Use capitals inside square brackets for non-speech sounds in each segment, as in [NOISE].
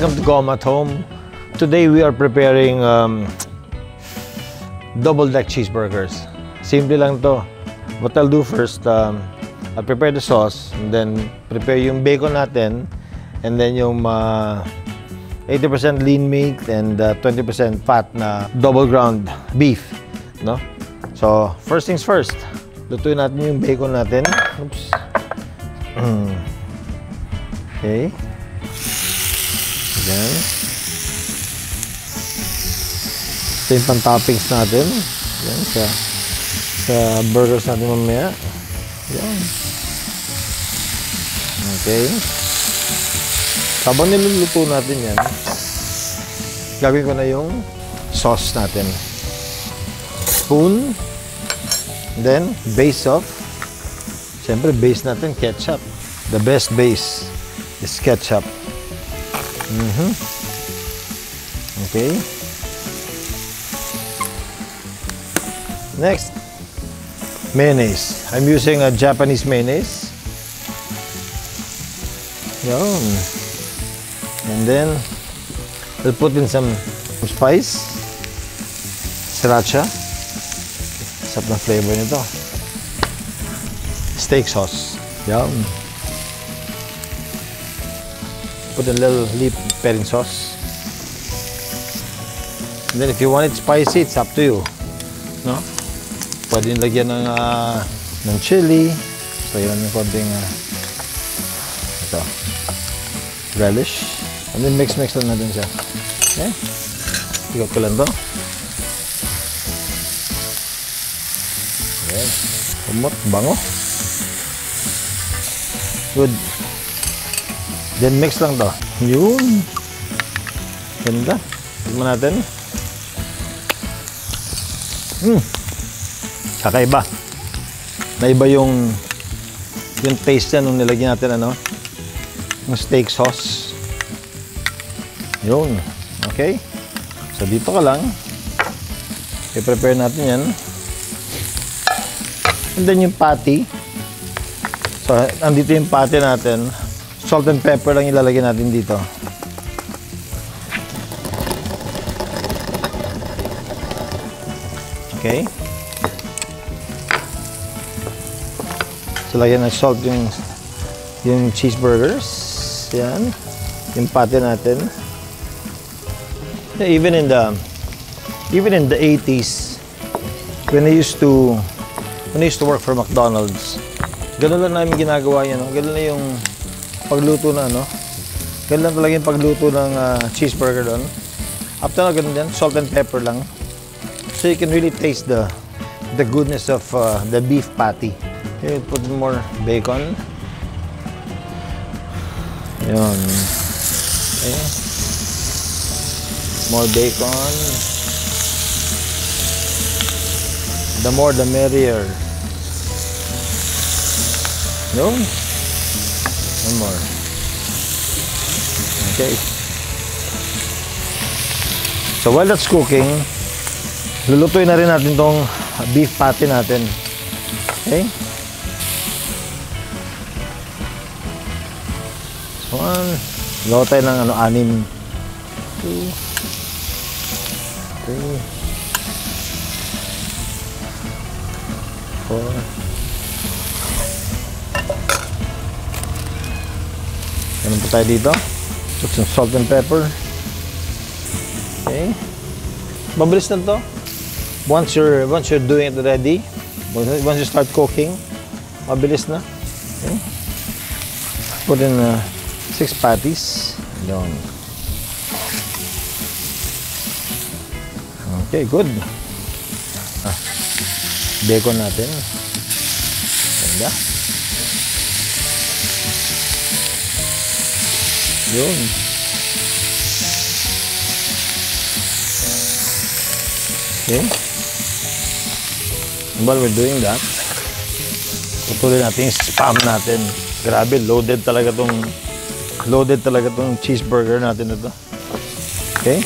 welcome to Gom at Home. Today we are preparing um, double deck cheeseburgers. Simple lang to. What I'll do first, um, I'll prepare the sauce and then prepare yung bacon natin and then yung uh, 80% lean meat and uh, 20% fat na double ground beef. No? So, first things first, lutuin natin yung bacon natin. Oops. [CLEARS THROAT] okay. Yan. Ito yung pang-toppings natin. Yan, sa, sa burgers natin mamaya. Yan. Okay. Habang niluluto natin yan, gagawin ko na yung sauce natin. Spoon. Then, base of. Siyempre, base natin, ketchup. The best base is ketchup. Mm-hmm. Okay. Next, mayonnaise. I'm using a Japanese mayonnaise. Yun. And then, we'll put in some spice. Sriracha. Sarap na flavor nito. Steak sauce. Yum. Put a little leaf pairing sauce. And then if you want it spicy, it's up to you. No? Pwede lagyan ng, uh, ng chili. So, yun yung konting uh, ito. Relish. And then mix-mix lang natin siya. Okay? Ikot ko lang to. Okay. Umot, bango. Good. Then mix lang to. Yun. Ganda. Tignan natin. Hmm. Kakaiba. Naiba yung yung taste niya nung nilagyan natin ano ng steak sauce. Yun. Okay. So dito ka lang. I-prepare natin yan. And then yung patty. So andito yung patty natin. Salt and pepper lang ilalagay natin dito. Okay. So, lagyan ng salt yung, yung cheeseburgers. Yan. Yung patty natin. Even in the, even in the 80s, when I used to, when I used to work for McDonald's, ganun lang namin ginagawa yan. Ganun na yung pagluto na, ano. Ganun talaga yung pagluto ng uh, cheeseburger doon. After na ganun din, salt and pepper lang. So you can really taste the the goodness of uh, the beef patty. Okay, put more bacon. Yun. Okay. More bacon. The more the merrier. Yun. One more. Okay. So while that's cooking, lulutuin na rin natin tong beef patty natin. Okay? So, one. Gawa tayo ng ano, anim. Two. Three. Four. Ganun po tayo dito. Put some salt and pepper. Okay. Mabilis na to. Once you're once you're doing it ready, once you start cooking, mabilis na. Okay. Put in uh, six patties. Yun. Okay, good. Ah, bacon natin. Ganda. Yun. Okay. While we're doing that, tutuloy natin yung spam natin. Grabe, loaded talaga tong loaded talaga tong cheeseburger natin ito. Okay?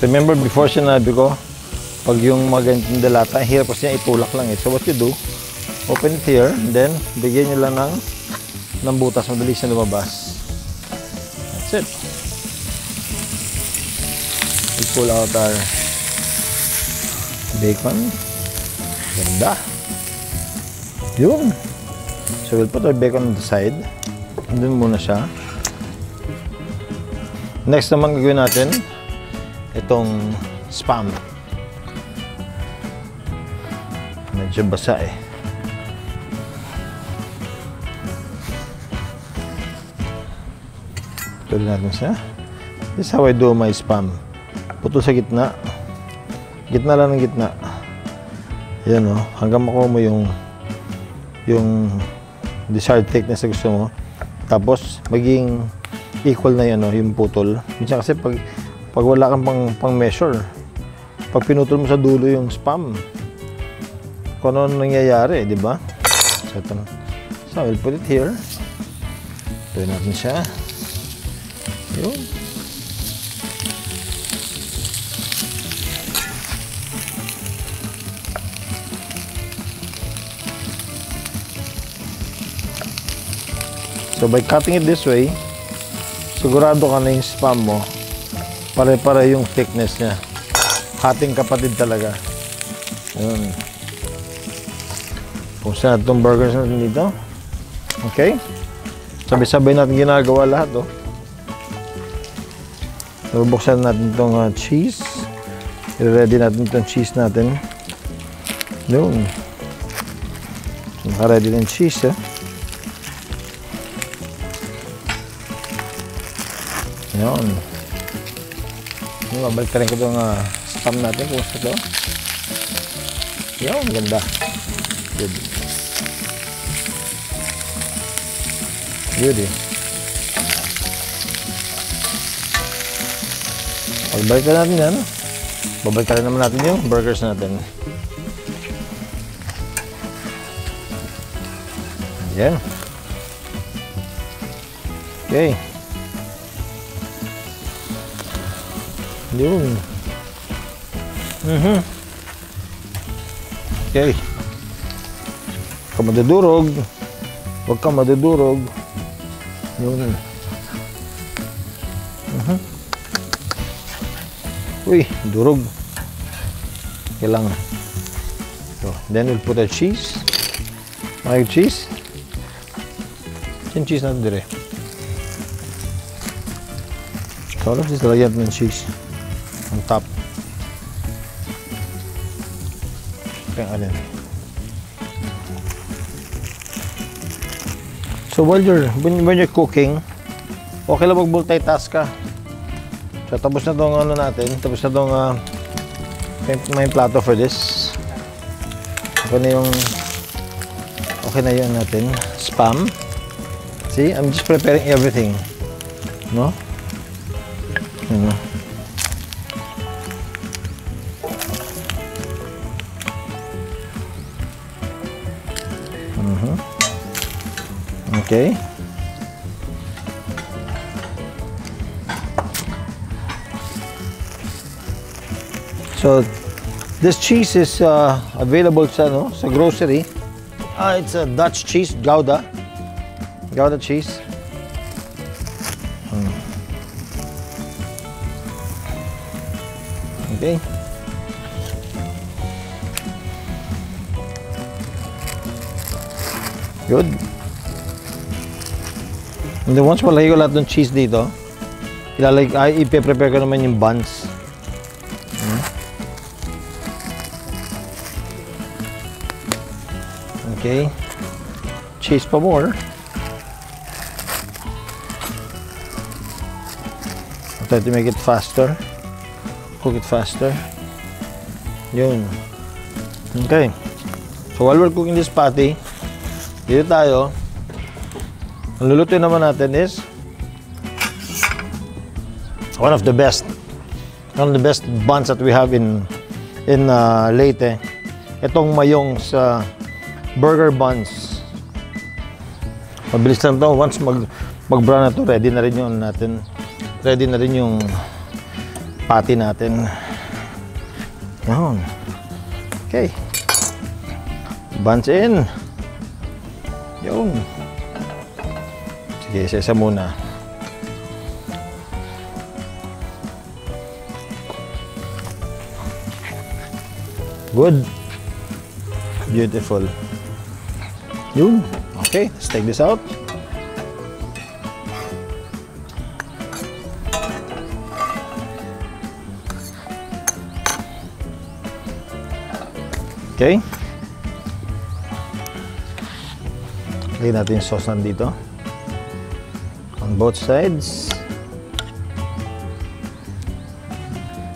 Remember before sinabi ko, pag yung mga ganitong dalata, hirap kasi niya itulak lang eh. So what you do, Open it here, then bigyan nyo lang ng, ng butas, mabilis na lumabas. That's it. We pull out our bacon. Ganda. Yun. So we'll put our bacon on the side. Andun muna siya. Next naman gagawin natin, itong spam. Medyo basa eh. Tuloy natin siya. This is how I do my spam. Putol sa gitna. Gitna lang ng gitna. Yan o. Hanggang makuha mo yung yung desired thickness na gusto mo. Tapos, maging equal na yan, no, yung putol. Minsan kasi pag, pag wala kang pang, pang measure, pag pinutol mo sa dulo yung spam, kung ano nangyayari, di ba? So, ito na. So, we'll put it here. Tuloy natin siya. Yun. So by cutting it this way, sigurado ka na yung spam mo. Pare-pare yung thickness niya. Hating kapatid talaga. Yun. Pusa natin itong burgers natin dito. Okay? Sabay-sabay natin ginagawa lahat, oh. Nabubuksan natin itong uh, cheese. I-ready natin itong cheese natin. Yun. Naka-ready ng cheese, eh. Yun. Babalik ka rin ko itong uh, spam natin. Kumusta ito? Yun, ganda. Good. Good eh. Pagbalik ka natin yan, babalik ka rin naman natin yung burgers natin. Yan. Okay. Yun. Mhm. Okay. Ka madudurog. Huwag ka madudurog. Yun. Mhm. Uy, durog. Okay lang. So, then we'll put the cheese. May cheese. Yung cheese natin dire. So, alam siya lagyan ng cheese on top. Kaya alin. So while you're when, when you're cooking, okay lang mag multitask ka. So tapos na tong ano natin, tapos na tong uh, may plato for this. Okay na yung okay na yun natin. Spam. See, I'm just preparing everything. No? Ano? Okay. So, this cheese is uh, available sa, no, sa grocery. Ah, it's a Dutch cheese, Gouda. Gouda cheese. Hmm. Okay. Good. And then once malagay ko lahat ng cheese dito, ilalagay, ay, ipe-prepare ko naman yung buns. Hmm. Okay. Cheese pa more. I'll try to make it faster. Cook it faster. Yun. Okay. So while we're cooking this patty, dito tayo. Ang lulutuin naman natin is one of the best one of the best buns that we have in in uh, Leyte. Itong mayong sa burger buns. Mabilis lang to. Once mag mag-brown na to, ready na rin yung natin. Ready na rin yung patty natin. Yan. Okay. Buns in. Yun. Sige, isa-isa muna. Good. Beautiful. Yun. Okay, let's take this out. Okay. Lagyan natin yung sauce nandito. On both sides.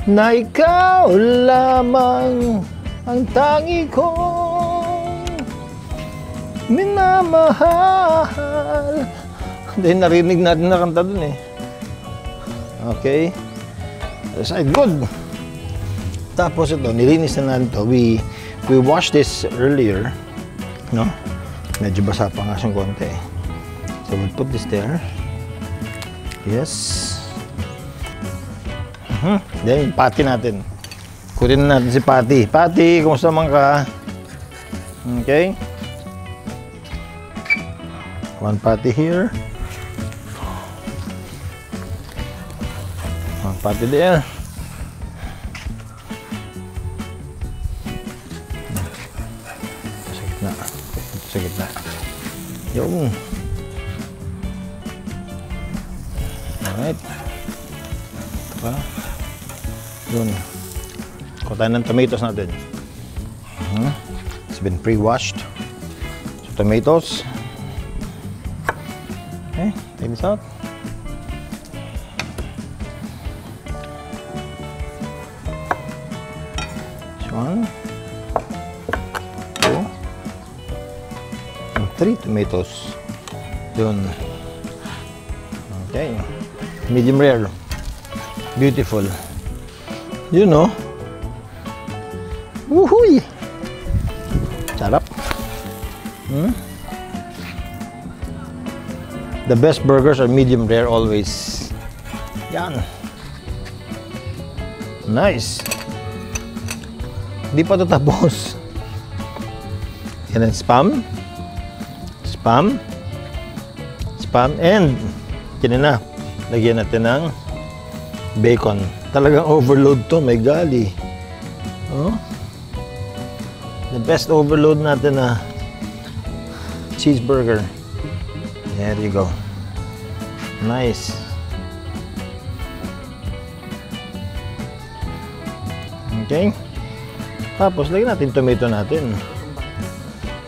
Na ikaw lamang ang tangi kong minamahal. Hindi, narinig natin na kanta dun eh. Okay. Other side, good. Tapos ito, nilinis na natin ito. We, we washed this earlier. No? Medyo basa pa nga siyang konti. So, we'll put this there. Yes. Uh-huh. Then, yung patty natin. Kunin na natin si Patty. Patty, kumusta man ka? Okay. One patty here. One patty there. Sa gitna. Sa gitna. Yung. Alright. Diba? Yun. Kuha tayo ng tomatoes natin. Mhm. It's been pre-washed. So, tomatoes. Okay, take this out. One. Two. And three tomatoes. Yun. Okay. Medium rare. Beautiful. You know. Woohoo! Sarap. Hmm? The best burgers are medium rare always. Yan. Nice. Hindi pa ito tapos. Yan ang spam. Spam. Spam. And, yan na. Lagyan natin ng bacon. Talagang overload to. May gali. Oh. The best overload natin na cheeseburger. There you go. Nice. Okay. Tapos, lagyan natin tomato natin.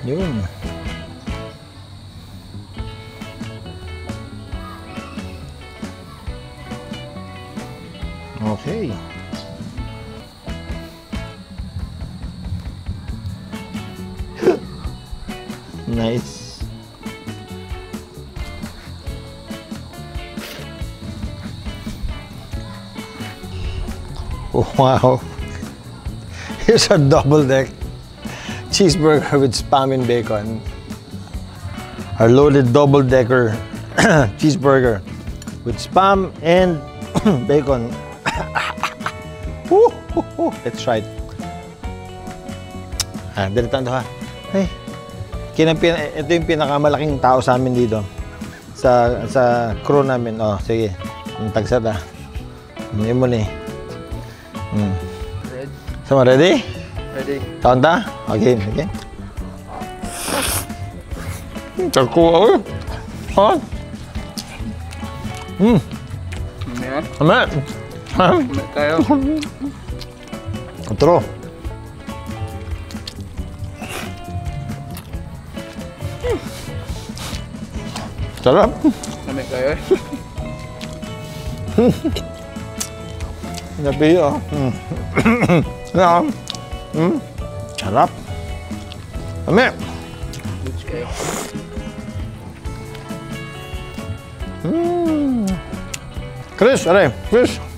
Yun. Okay. [LAUGHS] nice. Wow. [LAUGHS] Here's a double deck cheeseburger with spam and bacon. Our loaded double decker [COUGHS] cheeseburger with spam and [COUGHS] bacon. Woo, woo, woo. Let's try it. Ah, dalitan to ha. Hey. Kinapin, ito yung pinakamalaking tao sa amin dito. Sa sa crew namin. Oh, sige. Yung tagsat ah. Hindi mo ni. Hmm. Red. So, ready? Ready. Tonta? Okay, okay. Tako ako. Ha? Hmm. Yan. Tama. Ha? Kumain tayo. Otro. Sarap. Kumain tayo. Napiyo. Hmm. [COUGHS] Na. Hmm. Sarap. Kami. Goods kayo. Hmm. Chris, aray. Chris.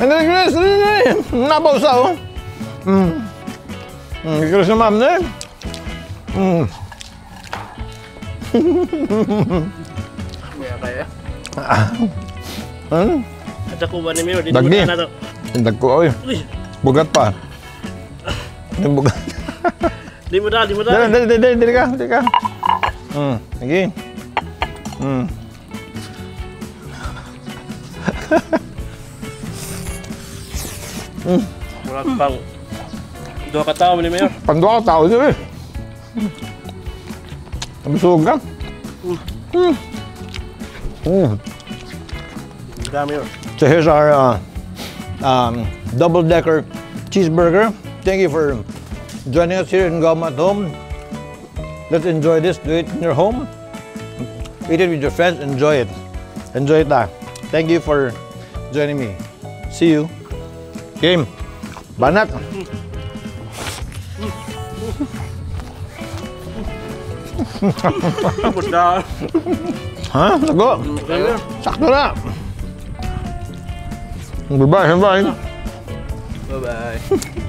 Ano Chris? Ano na eh? Napausa oh. Hmm. Hmm. Chris na ma'am na eh. Hmm. Kumain kayo. Hmm. At ako ba ni Mayor? Di Dagdi. mo na to. Indag ko. Oy. Uy, Bugat pa. Yung bugat. di mo na, di mo Dali, na. dali, dali, dali ka, dali ka. Mm, lagi. Mm. Wala pang Dua ka tao ni Mayor. Pandua ka tao dito eh. Nabusog ka. Mm. Mm. Ang dami Mayor. So here's our uh, um, double-decker cheeseburger. Thank you for joining us here in Gama at Home. Let's enjoy this. Do it in your home. Eat it with your friends. Enjoy it. Enjoy it. Ah. Thank you for joining me. See you. Kim Banat Benar. Hah? Sego. Sakto na. Bye-bye, bye-bye. Bye-bye.